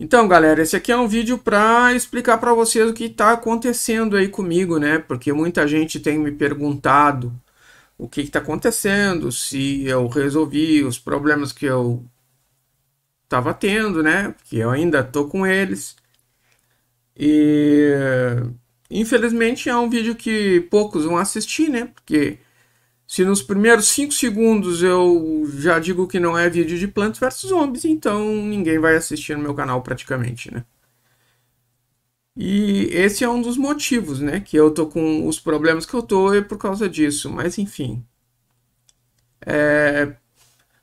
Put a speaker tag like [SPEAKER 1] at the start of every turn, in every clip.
[SPEAKER 1] Então, galera, esse aqui é um vídeo para explicar para vocês o que está acontecendo aí comigo, né? Porque muita gente tem me perguntado o que está acontecendo, se eu resolvi os problemas que eu estava tendo, né? Que eu ainda tô com eles. E infelizmente é um vídeo que poucos vão assistir, né? Porque se nos primeiros 5 segundos eu já digo que não é vídeo de Plants vs Zombies, então ninguém vai assistir no meu canal praticamente, né? E esse é um dos motivos, né? Que eu tô com os problemas que eu tô é por causa disso, mas enfim. É...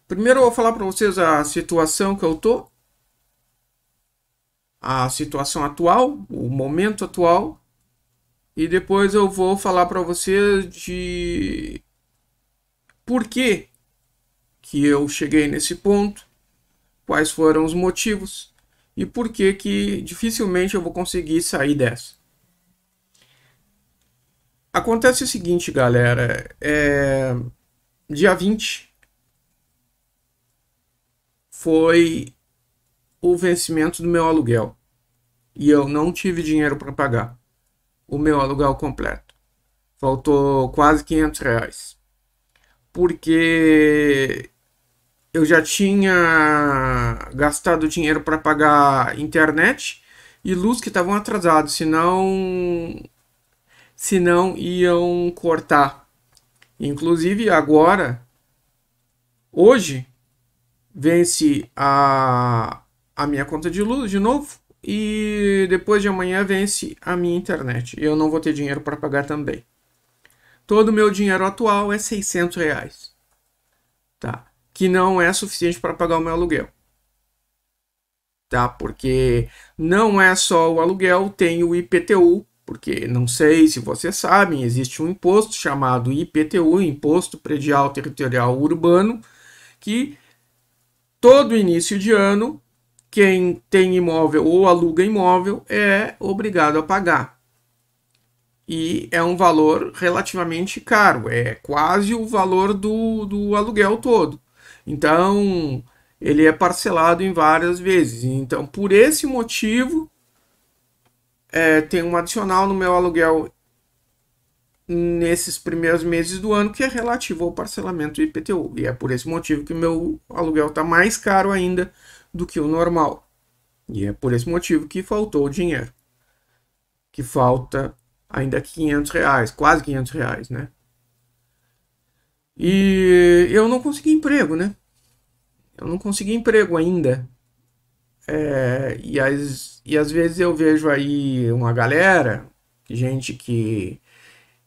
[SPEAKER 1] Primeiro eu vou falar para vocês a situação que eu tô. A situação atual, o momento atual. E depois eu vou falar para vocês de por que, que eu cheguei nesse ponto, quais foram os motivos e por que, que dificilmente eu vou conseguir sair dessa. Acontece o seguinte, galera, é... dia 20 foi o vencimento do meu aluguel e eu não tive dinheiro para pagar o meu aluguel completo. Faltou quase 500 reais porque eu já tinha gastado dinheiro para pagar internet e luz que estavam atrasados, senão senão iam cortar. Inclusive agora hoje vence a a minha conta de luz de novo e depois de amanhã vence a minha internet. Eu não vou ter dinheiro para pagar também. Todo o meu dinheiro atual é 600 reais. Tá? Que não é suficiente para pagar o meu aluguel. Tá? Porque não é só o aluguel, tem o IPTU, porque não sei se vocês sabem, existe um imposto chamado IPTU, Imposto Predial Territorial Urbano, que todo início de ano quem tem imóvel ou aluga imóvel é obrigado a pagar e é um valor relativamente caro, é quase o valor do, do aluguel todo. Então, ele é parcelado em várias vezes. Então, por esse motivo, é, tem um adicional no meu aluguel nesses primeiros meses do ano que é relativo ao parcelamento do IPTU. E é por esse motivo que o meu aluguel está mais caro ainda do que o normal. E é por esse motivo que faltou dinheiro. Que falta ainda 500 reais, quase 500 reais, né? E eu não consegui emprego, né? Eu não consegui emprego ainda. É, e, as, e às vezes eu vejo aí uma galera, gente que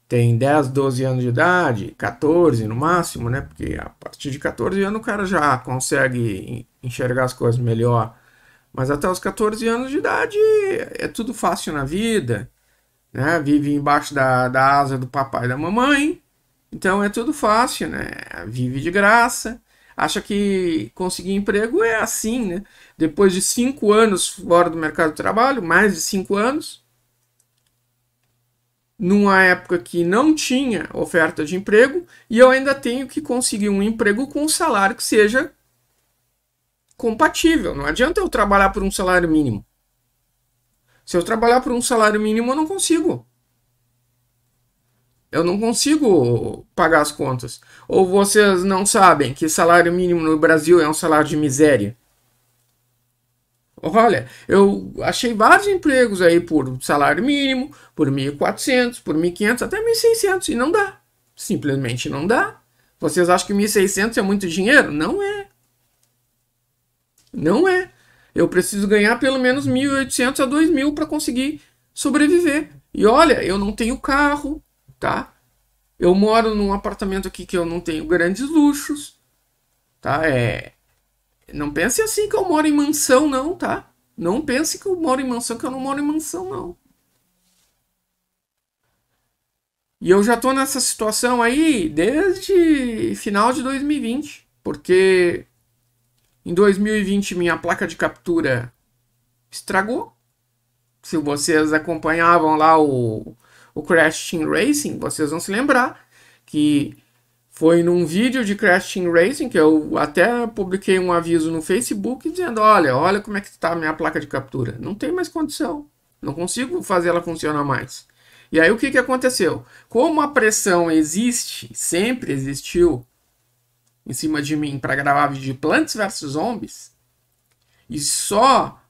[SPEAKER 1] tem 10, 12 anos de idade, 14 no máximo, né? Porque a partir de 14 anos o cara já consegue enxergar as coisas melhor. Mas até os 14 anos de idade é tudo fácil na vida né? Vive embaixo da, da asa do papai e da mamãe. Então é tudo fácil, né? Vive de graça. Acha que conseguir emprego é assim, né? Depois de cinco anos fora do mercado de trabalho, mais de cinco anos, numa época que não tinha oferta de emprego, e eu ainda tenho que conseguir um emprego com um salário que seja compatível. Não adianta eu trabalhar por um salário mínimo. Se eu trabalhar por um salário mínimo, eu não consigo. Eu não consigo pagar as contas. Ou vocês não sabem que salário mínimo no Brasil é um salário de miséria? Olha, eu achei vários empregos aí por salário mínimo, por 1.400, por 1.500, até 1.600 e não dá. Simplesmente não dá. Vocês acham que 1.600 é muito dinheiro? Não é. Não é eu preciso ganhar pelo menos 1.800 a 2.000 para conseguir sobreviver. E olha, eu não tenho carro, tá? Eu moro num apartamento aqui que eu não tenho grandes luxos, tá? É, não pense assim que eu moro em mansão, não, tá? Não pense que eu moro em mansão, que eu não moro em mansão, não. E eu já tô nessa situação aí desde final de 2020, porque em 2020, minha placa de captura estragou. Se vocês acompanhavam lá o, o Crash Team Racing, vocês vão se lembrar que Foi num vídeo de Crash Team Racing que eu até publiquei um aviso no Facebook dizendo: olha, olha como é que está a minha placa de captura. Não tem mais condição. Não consigo fazer ela funcionar mais. E aí o que, que aconteceu? Como a pressão existe, sempre existiu em cima de mim para gravar vídeo de Plants vs Zombies, e só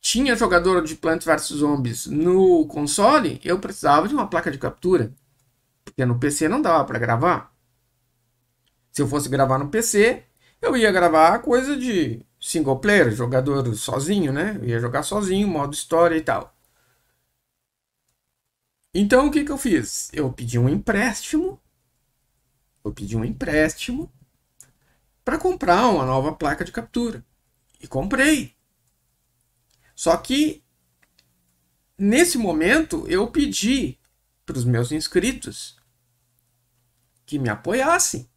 [SPEAKER 1] tinha jogador de Plants vs Zombies no console, eu precisava de uma placa de captura. Porque no PC não dava para gravar. Se eu fosse gravar no PC, eu ia gravar coisa de single player, jogador sozinho, né? Eu ia jogar sozinho, modo história e tal. Então o que, que eu fiz? Eu pedi um empréstimo. Eu pedi um empréstimo para comprar uma nova placa de captura. E comprei. Só que nesse momento eu pedi para os meus inscritos que me apoiassem.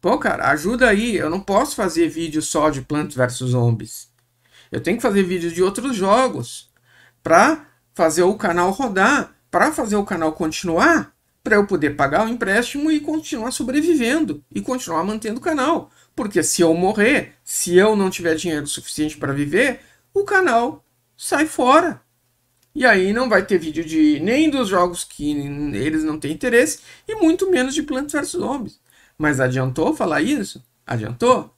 [SPEAKER 1] Pô, cara, ajuda aí. Eu não posso fazer vídeo só de Plants vs Zombies. Eu tenho que fazer vídeos de outros jogos para fazer o canal rodar para fazer o canal continuar, para eu poder pagar o empréstimo e continuar sobrevivendo e continuar mantendo o canal. Porque se eu morrer, se eu não tiver dinheiro suficiente para viver, o canal sai fora. E aí não vai ter vídeo de nem dos jogos que eles não têm interesse e muito menos de Plants vs Zombies. Mas adiantou falar isso? Adiantou?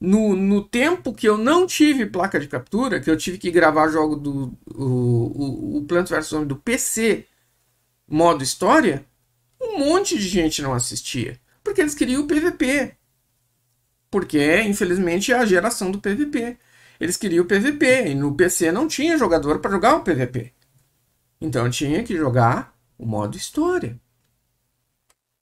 [SPEAKER 1] no, no tempo que eu não tive placa de captura, que eu tive que gravar jogo do o, o, o Plants vs Zombies do PC, modo história, um monte de gente não assistia. Porque eles queriam o PVP. Porque, infelizmente, é a geração do PVP. Eles queriam o PVP e no PC não tinha jogador para jogar o PVP. Então tinha que jogar o modo história.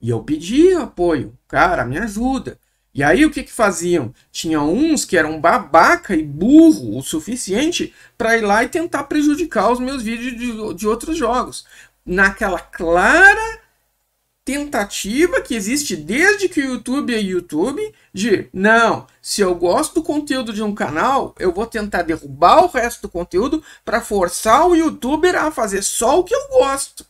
[SPEAKER 1] E eu pedi apoio. Cara, me ajuda. E aí o que, que faziam? Tinha uns que eram babaca e burro o suficiente para ir lá e tentar prejudicar os meus vídeos de, de outros jogos. Naquela clara tentativa que existe desde que o YouTube é YouTube de não, se eu gosto do conteúdo de um canal, eu vou tentar derrubar o resto do conteúdo para forçar o youtuber a fazer só o que eu gosto.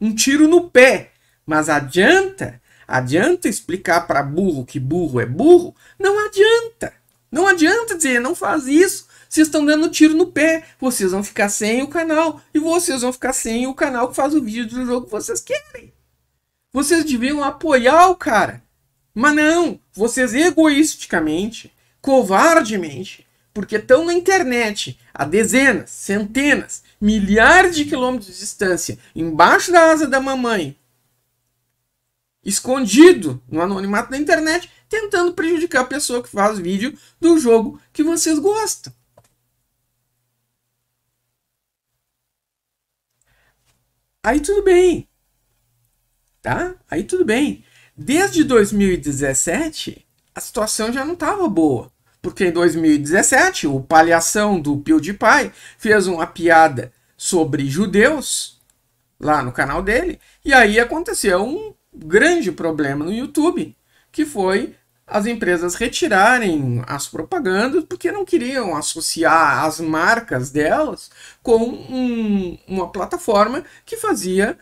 [SPEAKER 1] Um tiro no pé, mas adianta Adianta explicar para burro que burro é burro? Não adianta. Não adianta dizer, não faz isso. Vocês estão dando tiro no pé. Vocês vão ficar sem o canal. E vocês vão ficar sem o canal que faz o vídeo do jogo que vocês querem. Vocês deviam apoiar o cara. Mas não. Vocês egoisticamente, covardemente, porque estão na internet a dezenas, centenas, milhares de quilômetros de distância, embaixo da asa da mamãe, escondido no anonimato da internet, tentando prejudicar a pessoa que faz vídeo do jogo que vocês gostam. Aí tudo bem. Tá? Aí tudo bem. Desde 2017, a situação já não estava boa. Porque em 2017, o palhação do PewDiePie fez uma piada sobre judeus lá no canal dele. E aí aconteceu um grande problema no YouTube, que foi as empresas retirarem as propagandas porque não queriam associar as marcas delas com um, uma plataforma que fazia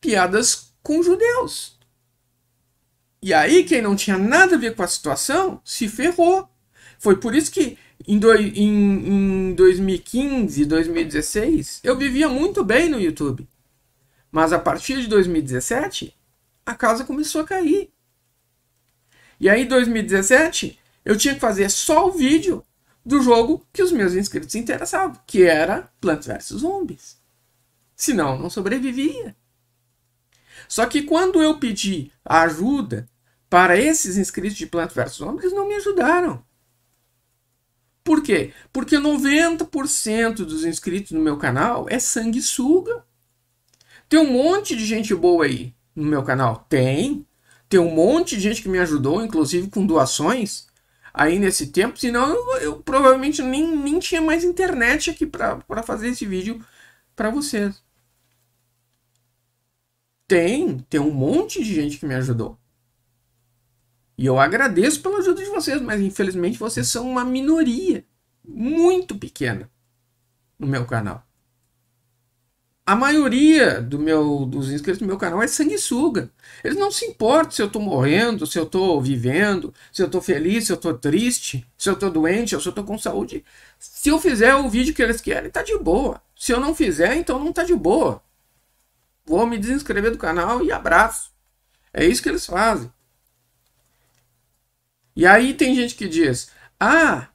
[SPEAKER 1] piadas com judeus. E aí, quem não tinha nada a ver com a situação se ferrou. Foi por isso que em, do, em, em 2015, 2016, eu vivia muito bem no YouTube. Mas a partir de 2017, a casa começou a cair. E aí, em 2017, eu tinha que fazer só o vídeo do jogo que os meus inscritos se interessavam, que era Plants vs Zombies. Senão, não sobrevivia. Só que quando eu pedi ajuda para esses inscritos de Plants vs Zombies, eles não me ajudaram. Por quê? Porque 90% dos inscritos no meu canal é sanguessuga. Tem um monte de gente boa aí no meu canal? Tem. Tem um monte de gente que me ajudou, inclusive com doações, aí nesse tempo. Senão eu, eu provavelmente nem, nem tinha mais internet aqui para fazer esse vídeo para vocês. Tem, tem um monte de gente que me ajudou. E eu agradeço pela ajuda de vocês, mas infelizmente vocês são uma minoria muito pequena no meu canal. A maioria do meu, dos inscritos do meu canal é sanguessuga. Eles não se importam se eu estou morrendo, se eu estou vivendo, se eu estou feliz, se eu estou triste, se eu estou doente ou se eu estou com saúde. Se eu fizer o vídeo que eles querem, tá de boa. Se eu não fizer, então não tá de boa. Vou me desinscrever do canal e abraço. É isso que eles fazem. E aí tem gente que diz: Ah,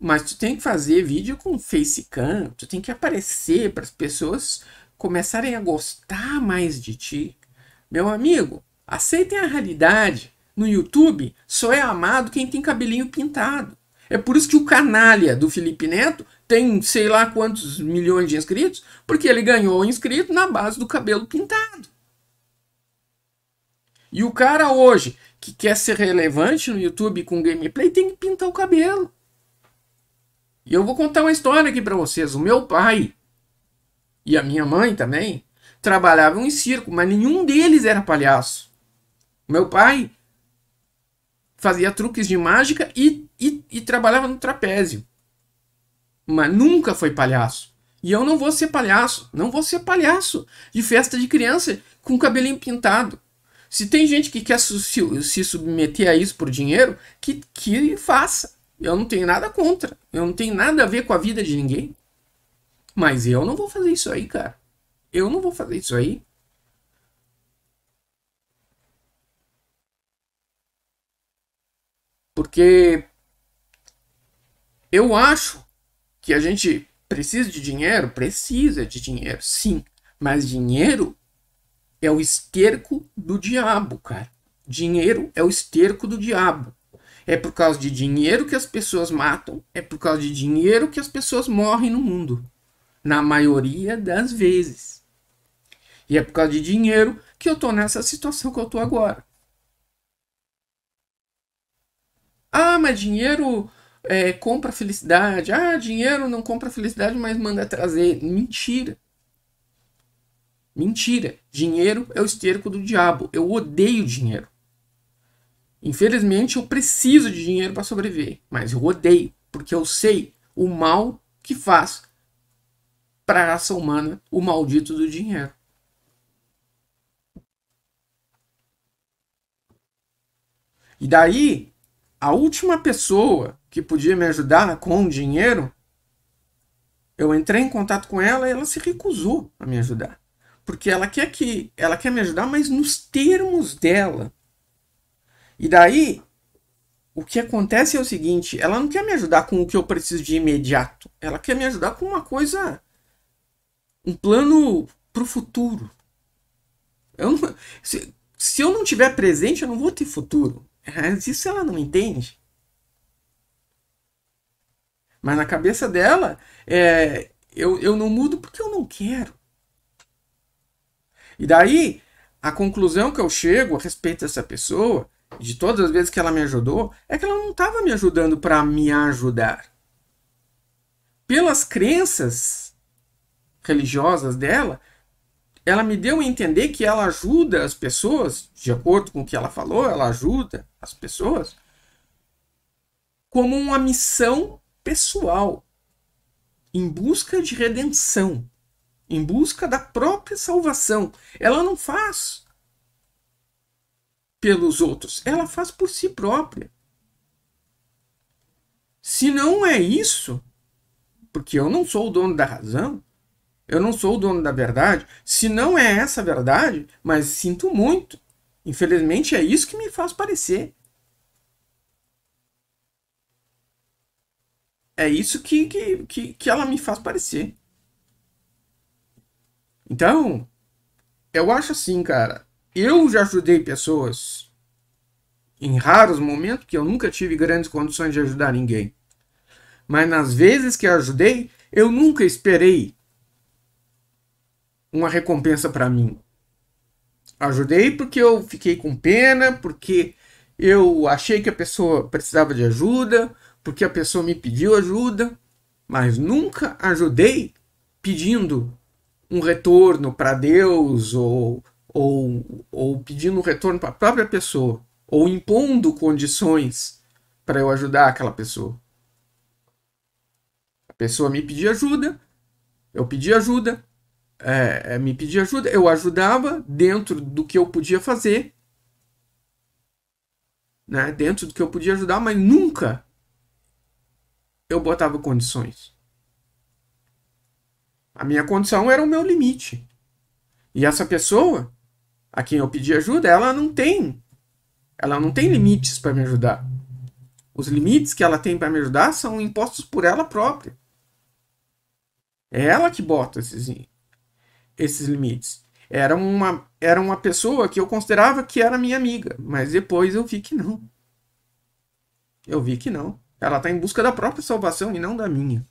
[SPEAKER 1] mas tu tem que fazer vídeo com facecam, tu tem que aparecer para as pessoas começarem a gostar mais de ti. Meu amigo, aceitem a realidade. No YouTube só é amado quem tem cabelinho pintado. É por isso que o canalha do Felipe Neto tem sei lá quantos milhões de inscritos, porque ele ganhou inscrito na base do cabelo pintado. E o cara hoje que quer ser relevante no YouTube com gameplay tem que pintar o cabelo. E eu vou contar uma história aqui para vocês. O meu pai e a minha mãe também trabalhavam em circo, mas nenhum deles era palhaço. Meu pai fazia truques de mágica e, e, e trabalhava no trapézio. Mas nunca foi palhaço. E eu não vou ser palhaço. Não vou ser palhaço de festa de criança com cabelinho pintado. Se tem gente que quer se, se submeter a isso por dinheiro, que, que faça. Eu não tenho nada contra. Eu não tenho nada a ver com a vida de ninguém. Mas eu não vou fazer isso aí, cara. Eu não vou fazer isso aí. Porque eu acho que a gente precisa de dinheiro, precisa de dinheiro, sim. Mas dinheiro é o esterco do diabo, cara. Dinheiro é o esterco do diabo. É por causa de dinheiro que as pessoas matam, é por causa de dinheiro que as pessoas morrem no mundo. Na maioria das vezes. E é por causa de dinheiro que eu tô nessa situação que eu tô agora. Ah, mas dinheiro é, compra felicidade. Ah, dinheiro não compra felicidade, mas manda trazer. Mentira. Mentira. Dinheiro é o esterco do diabo. Eu odeio dinheiro. Infelizmente, eu preciso de dinheiro para sobreviver, mas eu odeio, porque eu sei o mal que faz para a raça humana o maldito do dinheiro. E daí, a última pessoa que podia me ajudar com o dinheiro, eu entrei em contato com ela e ela se recusou a me ajudar. Porque ela quer que ela quer me ajudar, mas nos termos dela. E daí, o que acontece é o seguinte: ela não quer me ajudar com o que eu preciso de imediato. Ela quer me ajudar com uma coisa. Um plano para o futuro. Eu não, se, se eu não tiver presente, eu não vou ter futuro. Mas isso ela não entende. Mas na cabeça dela, é, eu, eu não mudo porque eu não quero. E daí, a conclusão que eu chego a respeito dessa pessoa de todas as vezes que ela me ajudou, é que ela não estava me ajudando para me ajudar. Pelas crenças religiosas dela, ela me deu a entender que ela ajuda as pessoas, de acordo com o que ela falou, ela ajuda as pessoas como uma missão pessoal, em busca de redenção, em busca da própria salvação. Ela não faz pelos outros, ela faz por si própria. Se não é isso, porque eu não sou o dono da razão, eu não sou o dono da verdade, se não é essa a verdade, mas sinto muito. Infelizmente é isso que me faz parecer. É isso que, que, que, que ela me faz parecer. Então, eu acho assim, cara. Eu já ajudei pessoas em raros momentos, que eu nunca tive grandes condições de ajudar ninguém. Mas nas vezes que eu ajudei, eu nunca esperei uma recompensa para mim. Ajudei porque eu fiquei com pena, porque eu achei que a pessoa precisava de ajuda, porque a pessoa me pediu ajuda, mas nunca ajudei pedindo um retorno para Deus ou ou, ou pedindo retorno para a própria pessoa, ou impondo condições para eu ajudar aquela pessoa. A pessoa me pedia ajuda, eu pedi ajuda, é, é, me pedir ajuda, eu ajudava dentro do que eu podia fazer. Né? Dentro do que eu podia ajudar, mas nunca eu botava condições. A minha condição era o meu limite. E essa pessoa a quem eu pedi ajuda, ela não tem ela não tem limites para me ajudar. Os limites que ela tem para me ajudar são impostos por ela própria. É ela que bota esses, esses limites. Era uma, era uma pessoa que eu considerava que era minha amiga, mas depois eu vi que não. Eu vi que não. Ela está em busca da própria salvação e não da minha.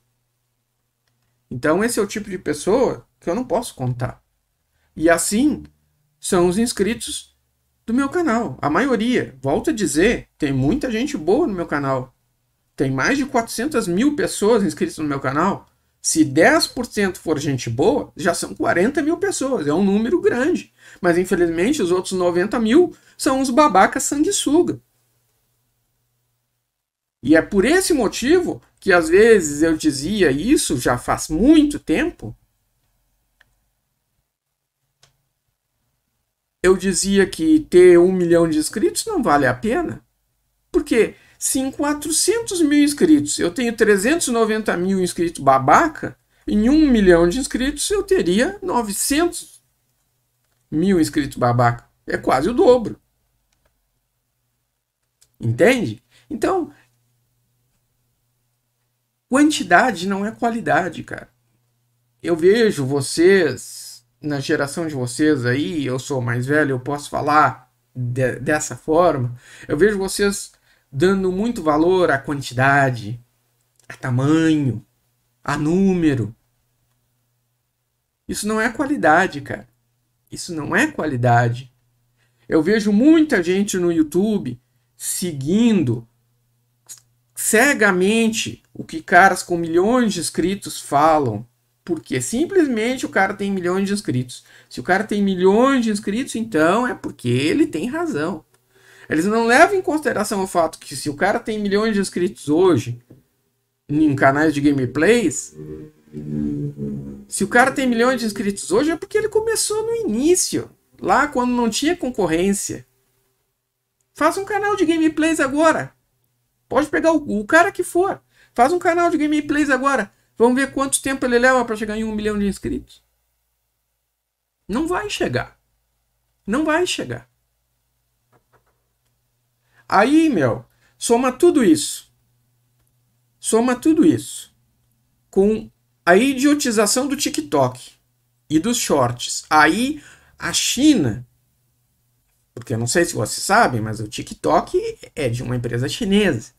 [SPEAKER 1] Então, esse é o tipo de pessoa que eu não posso contar. E assim são os inscritos do meu canal. A maioria, volto a dizer, tem muita gente boa no meu canal. Tem mais de 400 mil pessoas inscritas no meu canal. Se 10% for gente boa, já são 40 mil pessoas. É um número grande. Mas infelizmente os outros 90 mil são os babacas sanguessuga. E é por esse motivo que às vezes eu dizia isso já faz muito tempo. Eu dizia que ter um milhão de inscritos não vale a pena. Porque se em 400 mil inscritos eu tenho 390 mil inscritos babaca, em um milhão de inscritos eu teria 900 mil inscritos babaca. É quase o dobro. Entende? Então, quantidade não é qualidade, cara. Eu vejo vocês, na geração de vocês aí, eu sou mais velho, eu posso falar de, dessa forma. Eu vejo vocês dando muito valor à quantidade, a tamanho, a número. Isso não é qualidade, cara. Isso não é qualidade. Eu vejo muita gente no YouTube seguindo cegamente o que caras com milhões de inscritos falam. Porque simplesmente o cara tem milhões de inscritos. Se o cara tem milhões de inscritos, então é porque ele tem razão. Eles não levam em consideração o fato que se o cara tem milhões de inscritos hoje em canais de gameplays, se o cara tem milhões de inscritos hoje é porque ele começou no início, lá quando não tinha concorrência. Faça um canal de gameplays agora. Pode pegar o, o cara que for. Faz um canal de gameplays agora. Vamos ver quanto tempo ele leva para chegar em um milhão de inscritos. Não vai chegar. Não vai chegar. Aí, meu, soma tudo isso. Soma tudo isso com a idiotização do TikTok e dos shorts. Aí a China, porque eu não sei se vocês sabem, mas o TikTok é de uma empresa chinesa.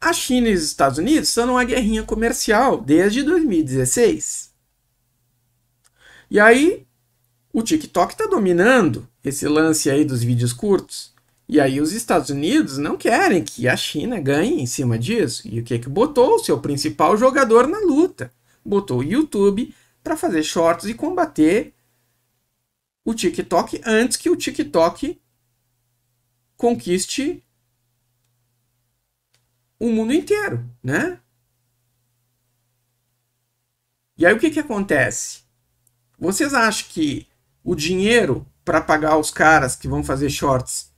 [SPEAKER 1] A China e os Estados Unidos estão numa guerrinha comercial desde 2016. E aí o TikTok está dominando esse lance aí dos vídeos curtos. E aí os Estados Unidos não querem que a China ganhe em cima disso. E o que que botou? O seu principal jogador na luta. Botou o YouTube para fazer shorts e combater o TikTok antes que o TikTok conquiste o mundo inteiro, né? E aí o que que acontece? Vocês acham que o dinheiro para pagar os caras que vão fazer shorts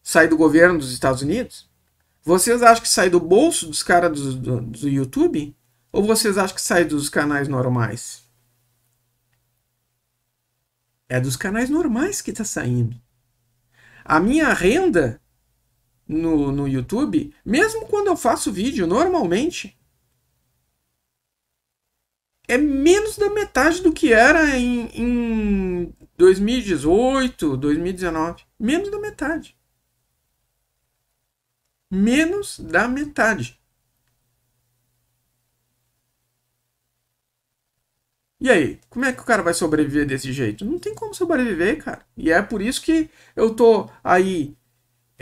[SPEAKER 1] sai do governo dos Estados Unidos? Vocês acham que sai do bolso dos caras do, do, do YouTube? Ou vocês acham que sai dos canais normais? É dos canais normais que está saindo. A minha renda no, no YouTube, mesmo quando eu faço vídeo normalmente, é menos da metade do que era em, em 2018, 2019. Menos da metade menos da metade. E aí, como é que o cara vai sobreviver desse jeito? Não tem como sobreviver, cara. E é por isso que eu tô aí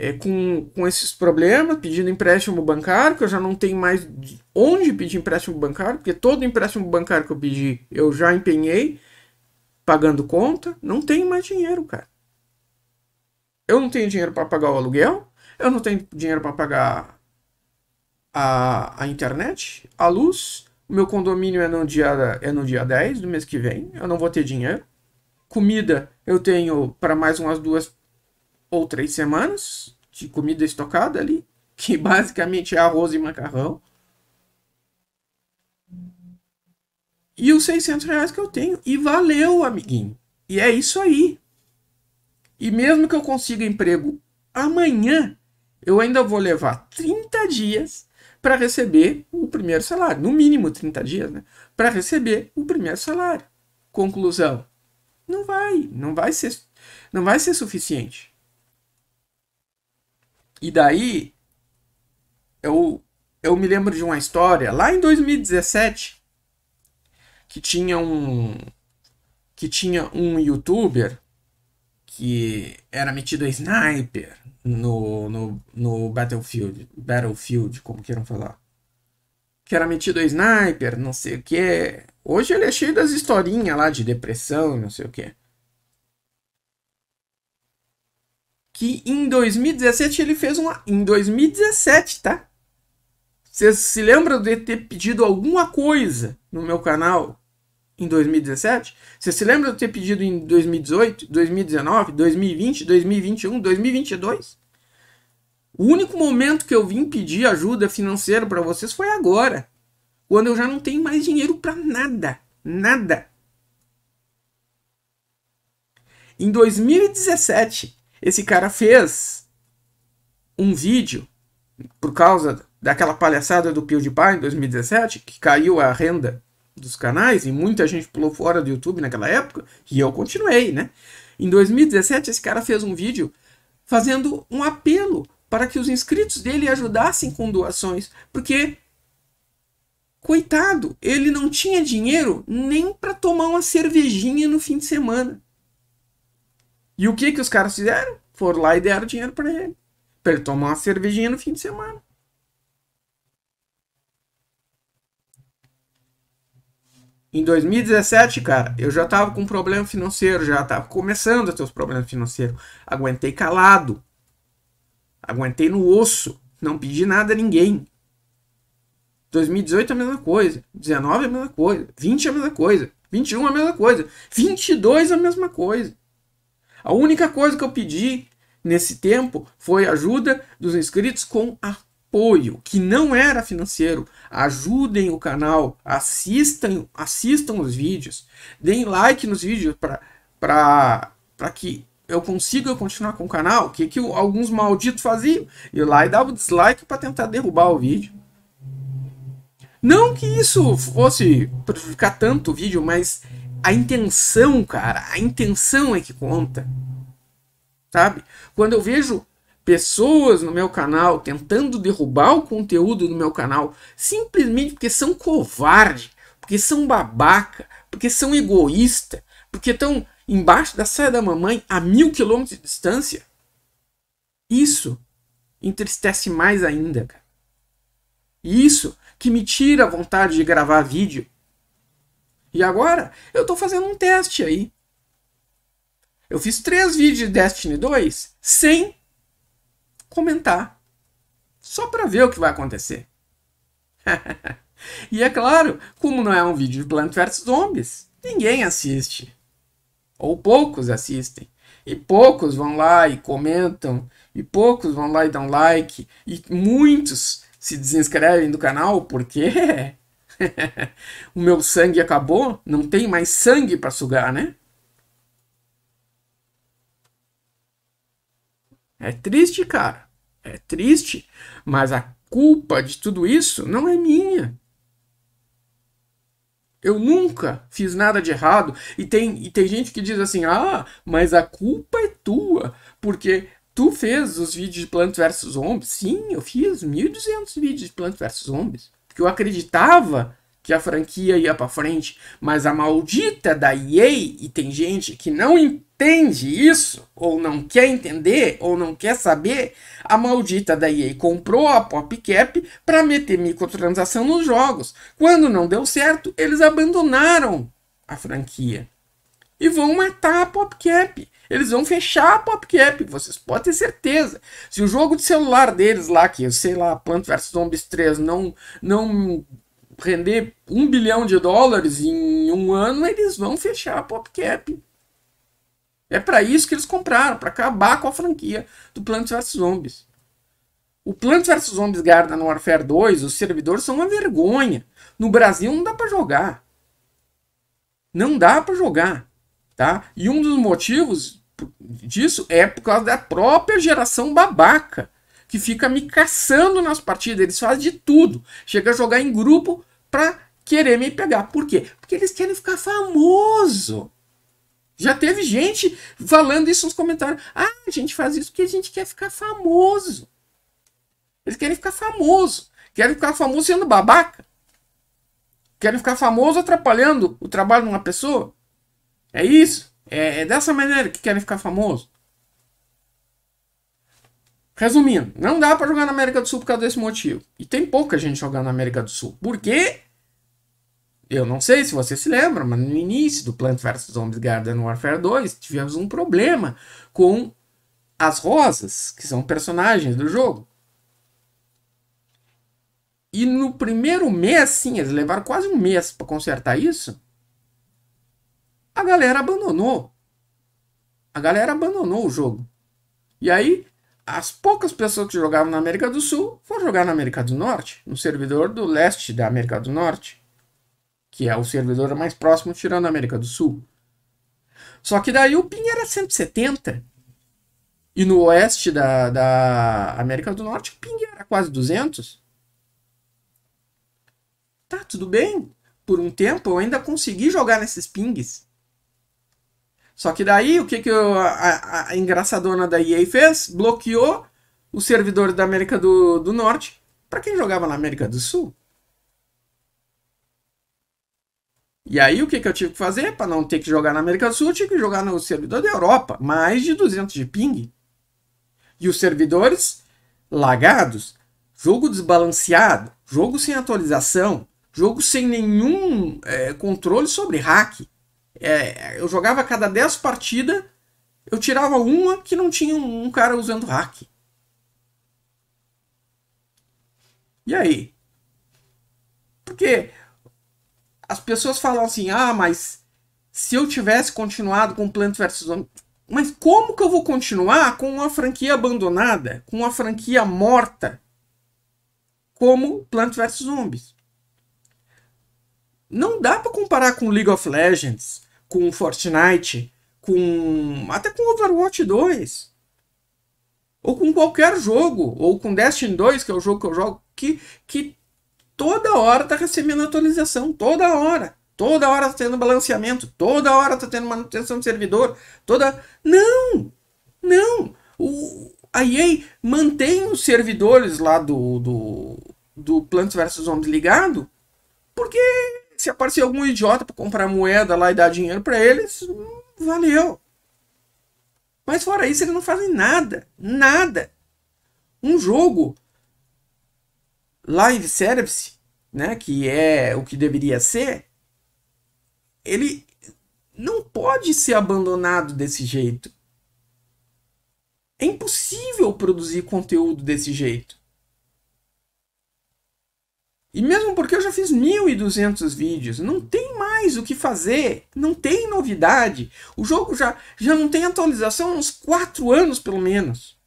[SPEAKER 1] é, com, com esses problemas, pedindo empréstimo bancário, que eu já não tenho mais onde pedir empréstimo bancário, porque todo empréstimo bancário que eu pedi eu já empenhei, pagando conta, não tenho mais dinheiro, cara. Eu não tenho dinheiro para pagar o aluguel, eu não tenho dinheiro para pagar a, a internet, a luz, O meu condomínio é no dia é no dia 10 do mês que vem. Eu não vou ter dinheiro. Comida eu tenho para mais umas duas ou três semanas de comida estocada ali, que basicamente é arroz e macarrão. E os 600 reais que eu tenho. E valeu, amiguinho. E é isso aí. E mesmo que eu consiga emprego amanhã, eu ainda vou levar 30 dias para receber o primeiro salário. No mínimo 30 dias, né? Para receber o primeiro salário. Conclusão. Não vai, não vai ser, não vai ser suficiente. E daí eu eu me lembro de uma história lá em 2017 que tinha um que tinha um youtuber que era metido a sniper no, no, no Battlefield, Battlefield, como queiram falar. Que era metido a sniper, não sei o que. Hoje ele é cheio das historinhas lá de depressão, não sei o que. Que em 2017 ele fez uma. Em 2017, tá? Vocês se lembram de ter pedido alguma coisa no meu canal em 2017? Você se lembra de ter pedido em 2018, 2019, 2020, 2021, 2022? O único momento que eu vim pedir ajuda financeira para vocês foi agora, quando eu já não tenho mais dinheiro para nada, nada. Em 2017, esse cara fez um vídeo por causa daquela palhaçada do PewDiePie em 2017, que caiu a renda dos canais e muita gente pulou fora do YouTube naquela época, e eu continuei, né? Em 2017, esse cara fez um vídeo fazendo um apelo para que os inscritos dele ajudassem com doações, porque coitado, ele não tinha dinheiro nem para tomar uma cervejinha no fim de semana. E o que que os caras fizeram? Foram lá e deram dinheiro para ele, para ele tomar uma cervejinha no fim de semana. Em 2017, cara, eu já tava com problema financeiro, já tava começando a ter os problemas financeiros. Aguentei calado. Aguentei no osso. Não pedi nada a ninguém. 2018 é a mesma coisa. 19 é a mesma coisa. 20 é a mesma coisa. 21 é a mesma coisa. 22 é a mesma coisa. A única coisa que eu pedi nesse tempo foi ajuda dos inscritos com apoio que não era financeiro, ajudem o canal, assistam, assistam os vídeos, deem like nos vídeos para que eu consiga continuar com o canal. O que, que alguns malditos faziam? Ir lá e dava dislike para tentar derrubar o vídeo. Não que isso fosse prejudicar tanto o vídeo, mas a intenção, cara, a intenção é que conta. Sabe? Quando eu vejo pessoas no meu canal tentando derrubar o conteúdo do meu canal simplesmente porque são covarde, porque são babaca, porque são egoísta, porque estão embaixo da saia da mamãe a mil quilômetros de distância. Isso entristece mais ainda, cara. Isso que me tira a vontade de gravar vídeo. E agora eu tô fazendo um teste aí. Eu fiz três vídeos de Destiny 2 sem comentar. Só para ver o que vai acontecer. e é claro, como não é um vídeo de Plant vs Zombies, ninguém assiste. Ou poucos assistem. E poucos vão lá e comentam. E poucos vão lá e dão like. E muitos se desinscrevem do canal porque o meu sangue acabou. Não tem mais sangue para sugar, né? É triste, cara. É triste. Mas a culpa de tudo isso não é minha. Eu nunca fiz nada de errado. E tem, e tem gente que diz assim: ah, mas a culpa é tua. Porque tu fez os vídeos de Plants vs Zombies. Sim, eu fiz 1.200 vídeos de Plants vs Zombies. Porque eu acreditava que a franquia ia para frente, mas a maldita da EA e tem gente que não entende isso ou não quer entender ou não quer saber, a maldita da EA comprou a PopCap para meter microtransação nos jogos. Quando não deu certo, eles abandonaram a franquia e vão matar a PopCap. Eles vão fechar a PopCap, vocês podem ter certeza. Se o jogo de celular deles lá, que eu sei lá, Plant vs Zombies 3 não não render um bilhão de dólares em um ano, eles vão fechar a PopCap. É para isso que eles compraram, para acabar com a franquia do Plants vs Zombies. O Plants vs Zombies Garden Warfare 2, os servidores são uma vergonha. No Brasil não dá para jogar. Não dá para jogar, tá? E um dos motivos disso é por causa da própria geração babaca que fica me caçando nas partidas. Eles fazem de tudo. Chega a jogar em grupo pra querer me pegar. Por quê? Porque eles querem ficar famoso. Já teve gente falando isso nos comentários. Ah, a gente faz isso porque a gente quer ficar famoso. Eles querem ficar famoso. Querem ficar famoso sendo babaca. Querem ficar famoso atrapalhando o trabalho de uma pessoa. É isso. É, é dessa maneira que querem ficar famoso. Resumindo, não dá para jogar na América do Sul por causa desse motivo. E tem pouca gente jogando na América do Sul. Por quê? Eu não sei se você se lembra, mas no início do Plant vs Zombies Garden Warfare 2 tivemos um problema com as rosas, que são personagens do jogo. E no primeiro mês, sim, eles levaram quase um mês para consertar isso. A galera abandonou. A galera abandonou o jogo. E aí as poucas pessoas que jogavam na América do Sul foram jogar na América do Norte, no servidor do leste da América do Norte, que é o servidor mais próximo tirando a América do Sul. Só que daí o ping era 170. E no oeste da, da América do Norte o ping era quase 200. Tá, tudo bem. Por um tempo eu ainda consegui jogar nesses pings. Só que daí, o que, que eu, a, a, engraçadona da EA fez? Bloqueou os servidores da América do, do Norte para quem jogava na América do Sul. E aí, o que, que eu tive que fazer? Para não ter que jogar na América do Sul, eu tive que jogar no servidor da Europa. Mais de 200 de ping. E os servidores lagados. Jogo desbalanceado. Jogo sem atualização. Jogo sem nenhum é, controle sobre hack. É, eu jogava cada 10 partidas, eu tirava uma que não tinha um, um cara usando hack. E aí? Porque as pessoas falam assim: ah, mas se eu tivesse continuado com Plant vs Zombies. Mas como que eu vou continuar com uma franquia abandonada? Com uma franquia morta? Como Plant vs Zombies? Não dá para comparar com League of Legends, com Fortnite, com até com Overwatch 2. Ou com qualquer jogo, ou com Destiny 2, que é o jogo que eu jogo, que, que toda hora tá recebendo atualização, toda hora. Toda hora tá tendo balanceamento, toda hora tá tendo manutenção de servidor, toda Não! Não! O, a EA mantém os servidores lá do, do, do Plants vs Zombies ligado, porque se aparecer algum idiota para comprar moeda lá e dar dinheiro para eles, valeu. Mas fora isso, eles não fazem nada. Nada. Um jogo live service, né, que é o que deveria ser, ele não pode ser abandonado desse jeito. É impossível produzir conteúdo desse jeito. E mesmo porque eu já fiz 1.200 vídeos, não tem mais o que fazer, não tem novidade. O jogo já, já não tem atualização há uns 4 anos pelo menos.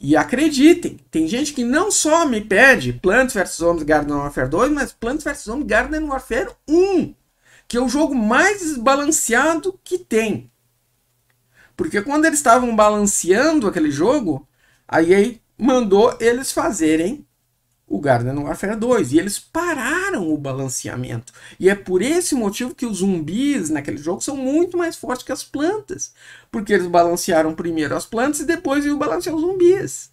[SPEAKER 1] E acreditem, tem gente que não só me pede Plants vs Zombies Garden Warfare 2, mas Plants vs Zombies Garden Warfare 1, que é o jogo mais desbalanceado que tem. Porque quando eles estavam balanceando aquele jogo, a EA mandou eles fazerem o Garden Warfare 2. E eles pararam o balanceamento. E é por esse motivo que os zumbis naquele jogo são muito mais fortes que as plantas. Porque eles balancearam primeiro as plantas e depois iam balancear os zumbis.